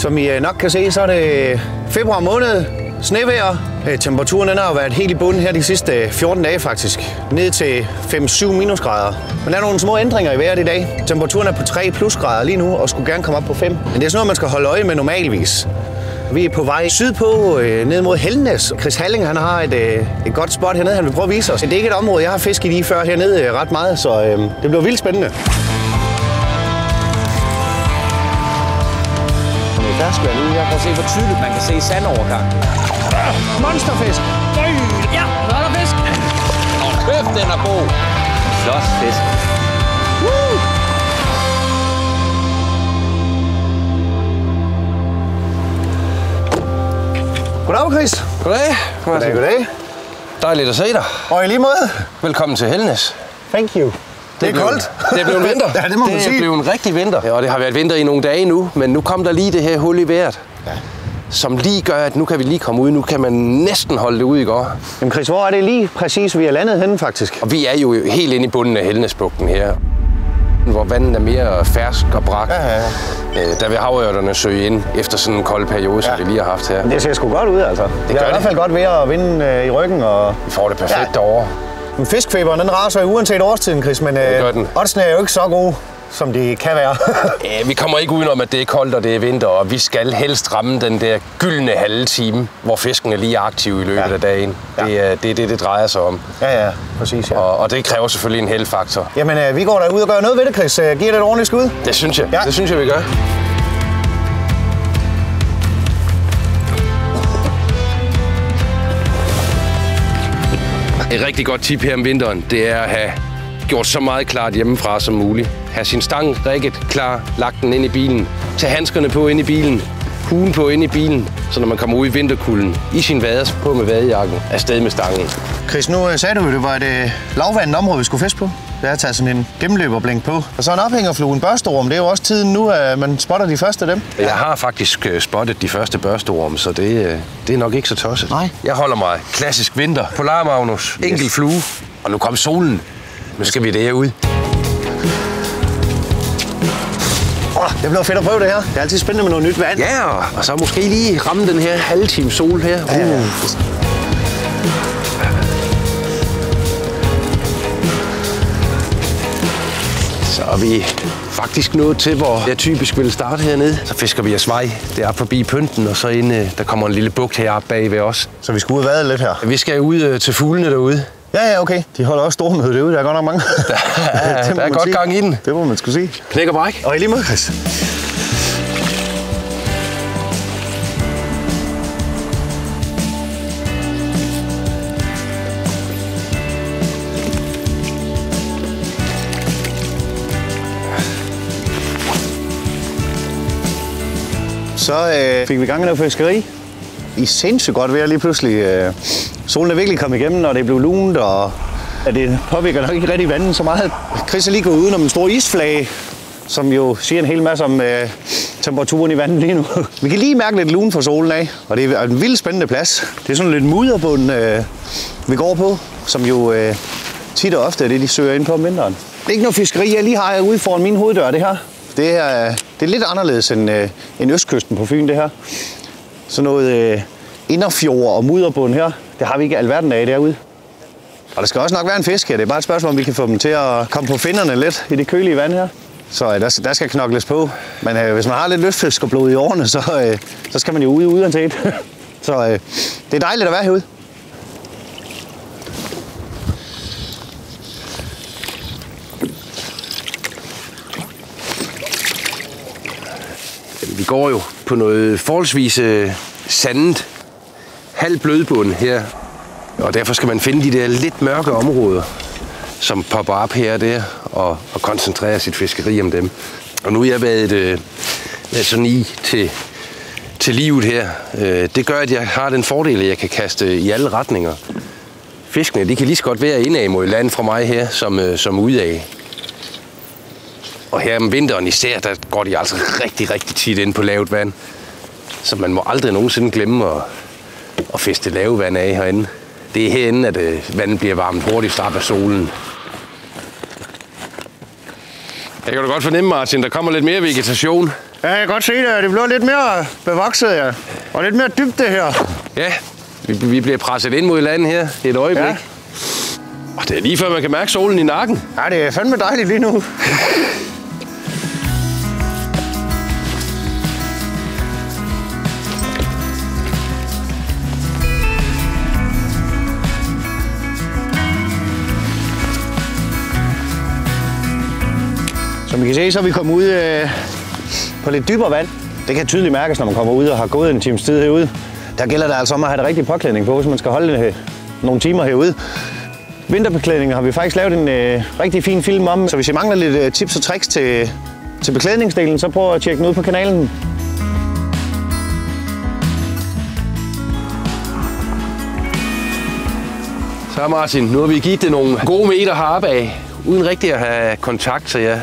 Som I øh, nok kan se, så er det øh, februar måned, snevejr. Øh, temperaturen den har været helt i bunden her de sidste 14 dage faktisk. Ned til 5-7 minusgrader. Men der er nogle små ændringer i vejret i dag. Temperaturen er på 3 plusgrader lige nu og skulle gerne komme op på 5. Men det er sådan noget, man skal holde øje med normalvis. Vi er på vej sydpå, øh, ned mod Helnes. Chris Halling han har et, øh, et godt spot hernede, han vil prøve at vise os. Det er ikke et område, jeg har fisket i før hernede øh, ret meget, så øh, det bliver vildt spændende. Ude her. Prøv at se, hvor tydeligt man kan se sandovergang. Monsterfisk! Ja, så er der fisk. Åh, kæft, den er god. Flot fisk. Woo! Goddag, Chris. Goddag. Goddag, goddag. Dejligt at se dig. Og i lige måde. Velkommen til Helnes. Thank you. Det er blevet- koldt. Det er blevet vinter. Ja, det må man det sige. Det er blevet en rigtig vinter. Ja, og det har været vinter i nogle dage nu, men nu kom der lige det her hul i vejret. Ja. Som lige gør, at nu kan vi lige komme ud. Nu kan man næsten holde det ud i går. Jamen Chris, hvor er det lige præcis, vi er landet henne faktisk? Og vi er jo helt inde i bunden af Helnesbugten her. Hvor vandet er mere fersk og brak. Ja, ja, Øh, Der vil havørterne søge ind efter sådan en kold periode, som Ja. vi lige har haft her. Det ser sgu godt ud, altså. Det, det gør er i hvert det. fald godt ved at vinde øh, i ryggen. Og... Vi får det perfekt Ja. over. Men fiskfeberen, den raser jo uanset årstiden, Chris, men øh, oddsene er jo ikke så gode, som de kan være. Ja, vi kommer ikke udenom, at det er koldt og det er vinter, og vi skal helst ramme den der gyldne halve time, hvor fisken er lige aktiv i løbet Ja. af dagen. Ja. Det er det, er det, det drejer sig om. ja, ja, præcis, ja. Og, og det kræver selvfølgelig en heldfaktor. Jamen, øh, vi går da ud og gør noget ved det, Chris. Øh, Giver det et ordentligt skud? Det synes jeg. Ja. Det synes jeg, vi gør. Et rigtig godt tip her om vinteren, det er at have gjort så meget klart hjemmefra som muligt. Ha' sin stang rigget klar, lagt den ind i bilen. Tag handskerne på ind i bilen. Huen på ind i bilen, så når man kommer ud i vinterkulden, i sin vaders på med vadejakken, afsted med stangen. Chris, nu øh, sagde du jo, det var et øh, lavvandet område, vi skulle fiske på. Det er at tage sådan en gennemløberblink på. Og så en ophængerflue, en børsteorm. Det er jo også tiden nu, at man spotter de første af dem. Jeg har faktisk øh, spottet de første børsteorm, så det, det er nok ikke så tosset. Nej. Jeg holder mig klassisk vinter. Polar Magnus, enkel flue. Og nu kom solen. Nu skal vi derud. Oh, det bliver fedt at prøve det her. Det er altid spændende med noget nyt vand. Ja, og- og så måske lige ramme den her halve time sol her. Ja, ja. Vi faktisk nået til, hvor jeg typisk vil starte hernede. Så fisker vi af svej. Det er forbi pynten, og så ind, øh, der kommer en lille bugt heroppe bag ved os. Så vi skal ud og vade lidt her. Vi skal ud øh, til fuglene derude. Ja, ja, okay. De holder også stormøde derude. Der er godt nok mange. Der, der er godt sige. gang i den. Det må man skulle sige. Knæk og bræk. Og i lige måde, Chris. Så øh, fik vi gang i noget fiskeri. I sindssygt godt vejr lige pludselig. Øh, solen er virkelig kommet igennem, og det blev lunt, og ja, det påvirker nok ikke rigtig vandet så meget. Chris er lige gået udenom en stor isflage, som jo siger en hel masse om øh, temperaturen i vandet lige nu. Vi kan lige mærke lidt lun fra solen af, og det er en vildt spændende plads. Det er sådan lidt mudderbund, øh, vi går på, som jo øh, tit og ofte er det, de søger ind på om vinteren. Det er ikke noget fiskeri, jeg lige har ude foran min hoveddør, det her. Det er, det er lidt anderledes end, øh, end østkysten på Fyn, det her. Sådan noget øh, inderfjord og mudderbund her, det har vi ikke alverden af derude. Og der skal også nok være en fisk her. Det er bare et spørgsmål, om vi kan få dem til at komme på finnerne lidt i det kølige vand her. Så øh, der, skal- der skal knokles på. Men øh, hvis man har lidt lystfiskerblod i årene, så, øh, så skal man jo ud uanset. så øh, det er dejligt at være herude. Vi går jo på noget forholdsvis øh, sandet, halv blødbund her. Og derfor skal man finde de der lidt mørke områder, som popper op her og der, og, og koncentrere sit fiskeri om dem. Og nu er jeg været, øh, sådan i til, til livet her. Øh, det gør, at jeg har den fordel, at jeg kan kaste øh, i alle retninger. Fiskene de kan lige så godt være indad mod land fra mig her, som, øh, som udad. Og her om vinteren især, der går de altså rigtig, rigtig tit ind på lavt vand. Så man må aldrig nogensinde glemme at, at feste lave vand af herinde. Det er herinde, at øh, vandet bliver varmet hurtigst op af solen. Jeg kan da godt fornemme, Martin, der kommer lidt mere vegetation. Ja, jeg kan godt se det. Det bliver lidt mere bevokset, ja. Og lidt mere dybt, det her. Ja, vi, vi bliver presset ind mod landet her et øjeblik. Ja. Og det er lige før, man kan mærke solen i nakken. Ja, det er fandme dejligt lige nu. Som I kan se, så er vi kommet ud øh, på lidt dybere vand. Det kan tydeligt mærkes, når man kommer ud og har gået en times tid herude. Der gælder det altså om at have det rigtige påklædning på, hvis man skal holde øh, nogle timer herude. Vinterbeklædning har vi faktisk lavet en øh, rigtig fin film om, så hvis I mangler lidt øh, tips og tricks til, til beklædningsdelen, så prøv at tjekke den ud på kanalen. Så Martin, nu har vi givet det nogle gode meter heroppe af, uden rigtig at have kontakt, så jeg,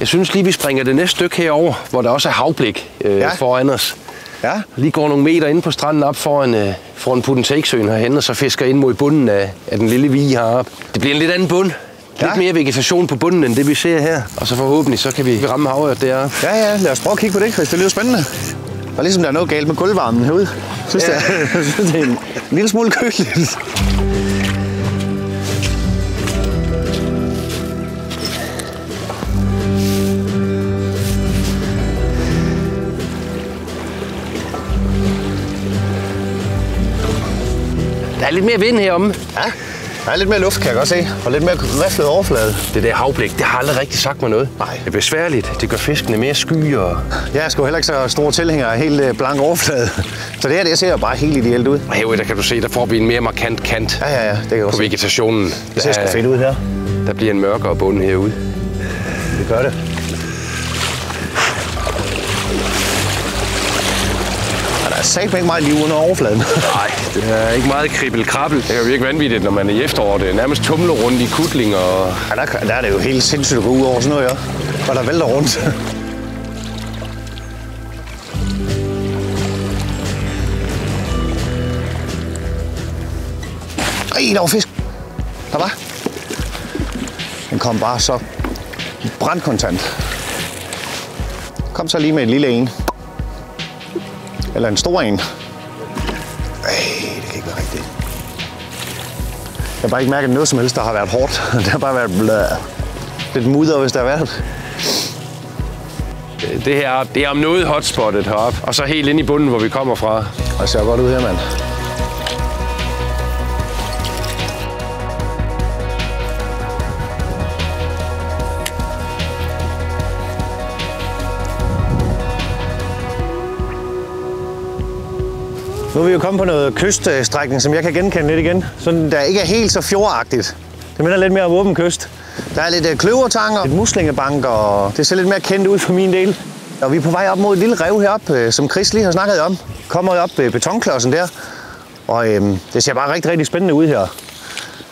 jeg synes lige, vi springer det næste stykke herover, hvor der også er havblik øh, Ja. foran os. Ja, Lige går nogle meter ind på stranden op foran, øh, foran Puttentaksøen herhen, og så fisker ind mod bunden af, af den lille vige heroppe. Det bliver en lidt anden bund. Lidt Ja. mere vegetation på bunden, end det vi ser her. Og så forhåbentlig, så kan vi ramme havøret deroppe. ja, ja, lad os prøve at kigge på det, Chris. Det lyder spændende. Og ligesom der er noget galt med gulvvarmen herude. Synes, Ja. jeg synes, det er en lille smule køligt. Er lidt mere vind heromme. Ja, der er lidt mere luft, kan jeg godt se. Og lidt mere riflet overflade. Det der havblik, det har aldrig rigtig sagt mig noget. Nej. Det er besværligt. Det gør fiskene mere sky og... Jeg er sgu heller ikke så stor tilhænger af helt øh, blank overflade. Så det her, det ser bare helt ideelt ud. Og herude, der kan du se, der får vi en mere markant kant Ja, ja, ja, det kan jeg på også se. vegetationen. Det ser sgu fedt ud her. Der bliver en mørkere bund herude. Det gør det. Og der er sagt ikke meget liv under overfladen. Nej, det er ikke meget kribbel-krabbel. Det kan jo virke vanvittigt, når man er i efterår. Det er nærmest tumler rundt i kutling og... Ja, der, der er det jo helt sindssygt at gå ud over sådan noget, ja. Og der vælter rundt. Ej, der var fisk. Der var. Den kom bare så brandkontant. Kom så lige med en lille en. Eller en stor en. Jeg har bare ikke mærket noget som helst, der har været hårdt. Det har bare været blæ. lidt mudder, hvis der har været. Det her, det er om noget hotspottet heroppe. Og så helt ind i bunden, hvor vi kommer fra. Og ser godt ud her, mand. Nu er vi jo kommet på noget kyststrækning, som jeg kan genkende lidt igen. Sådan, der ikke er helt så fjordagtigt. Det minder lidt mere om åben kyst. Der er lidt øh, kløvertanger, lidt muslingebank, og det ser lidt mere kendt ud for min del. Og vi er på vej op mod et lille rev heroppe, øh, som Chris lige har snakket om. Kommer op ved betonklodsen der. Og øhm, det ser bare rigtig, rigtig spændende ud her.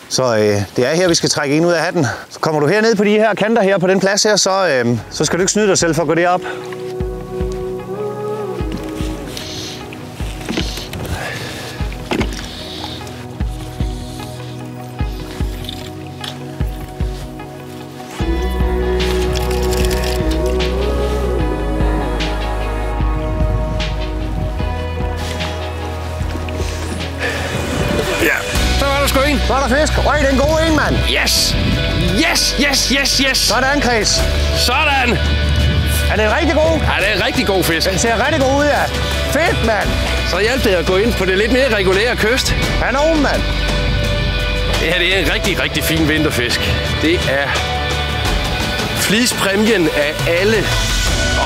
Så øh, det er her, vi skal trække en ud af hatten. Så kommer du herned på de her kanter her på den plads her, så, øh, så skal du ikke snyde dig selv for at gå derop. Fisk. Røg, den gode en, mand. Yes! Yes, yes, yes, yes! Sådan, Chris. Sådan! Er det rigtig god? Ja, det er en rigtig god fisk. Den ser rigtig god ud, ja. Fedt, mand. Så hjalp det at gå ind på det lidt mere regulære kyst. Kanon, mand. Det her det er en rigtig, rigtig fin vinterfisk. Det er flispræmien af alle.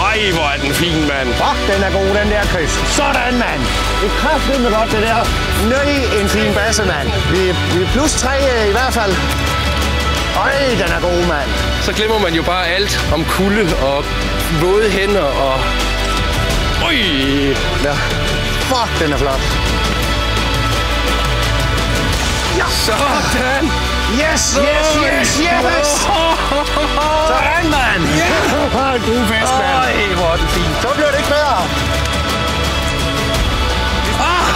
Ej, hvor er den fin, mand. Fuck, den er god, den der, Chris. Sådan, mand. Det er kraftedeme godt, det der. Nøj, en fin basse, mand. Vi, vi er plus tre øh, i hvert fald. Øj, den er god, mand. Så glemmer man jo bare alt om kulde og våde hænder og... Øj! Ja. Fuck, den er flot. Sådan! Yes, yes, yes, yes! Sådan, mand! Yeah. en god fast, mand. Ej, hvor er det fint. Så bliver det ikke bedre. Ah!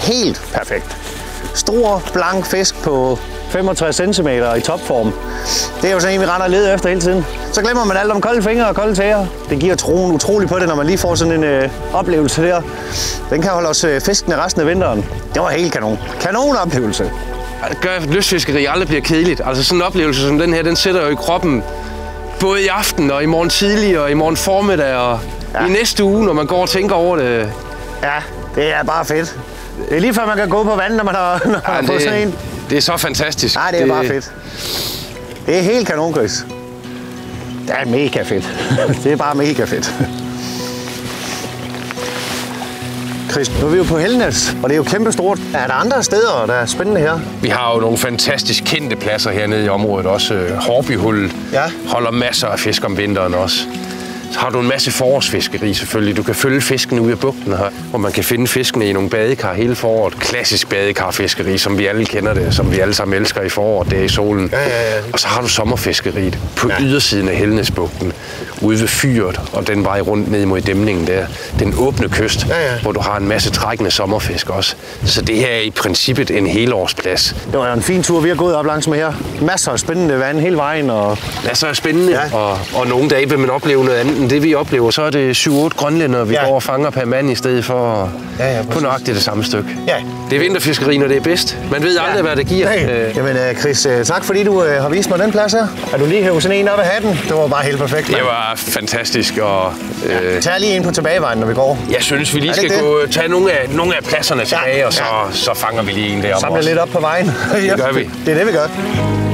Helt perfekt. Stor, blank fisk på 65 cm i topform. Det er jo sådan en, vi render og leder efter hele tiden. Så glemmer man alt om kolde fingre og kolde tæer. Det giver troen utroligt på det, når man lige får sådan en øh, oplevelse der. Den kan holde os øh, fiskende resten af vinteren. Det var helt kanon. Kanon oplevelse. Det gør, at lystfiskeri aldrig bliver kedeligt. Altså sådan en oplevelse som den her, den sætter jo i kroppen både i aften og i morgen tidlig og i morgen formiddag og ja. i næste uge, når man går og tænker over det. Ja, det er bare fedt. Det er lige før man kan gå på vand, når man har, når man Ja, har fået sådan en. Det, det er så fantastisk. Nej, det er bare fedt. Det er helt kanon, Chris. Det er mega fedt. Det er bare mega fedt. Chris, nu er vi jo på Helnes, og det er jo kæmpestort. Er der andre steder, der er spændende her? Vi har jo nogle fantastisk kendte pladser hernede i området også. Øh, Hårbyhullet Ja. holder masser af fisk om vinteren også. Så har du en masse forårsfiskeri selvfølgelig. Du kan følge fiskene ud af bugten her, hvor man kan finde fiskene i nogle badekar hele foråret. Klassisk badekarfiskeri, som vi alle kender det, som vi alle sammen elsker i foråret, det er i solen. Ja, ja, ja. Og så har du sommerfiskeriet på Ja. ydersiden af Helnesbugten, ude ved fyret, og den vej rundt ned mod dæmningen der. Den åbne kyst, Ja, ja. hvor du har en masse trækkende sommerfisk også. Så det her er i princippet en helårsplads. Det var en fin tur, vi har gået op langs med her. Masser af spændende vand hele vejen, og masser af spændende, ja. og, og nogle dage vil man opleve noget andet end det, vi oplever. Så er det 7-8 grønlænder, vi Ja. ja. går og fanger per mand i stedet for Ja, ja, på nøjagtigt det samme stykke. Ja. Det er vinterfiskeri, når det er bedst. Man ved aldrig, hvad det giver. Nej. Øh, Jamen, øh, Chris, øh, tak fordi du øh, har vist mig den plads her. Er du lige hævet sådan en op af hatten? Det var bare helt perfekt. Det var fantastisk, og øh, Tag lige ind på tilbagevejen, når vi går. jeg synes, vi lige skal det? gå tage nogle af, nogle af pladserne tilbage, og så, ja. så fanger vi lige en der om Samle os. lidt op på vejen. Det gør vi. Det er det, vi gør.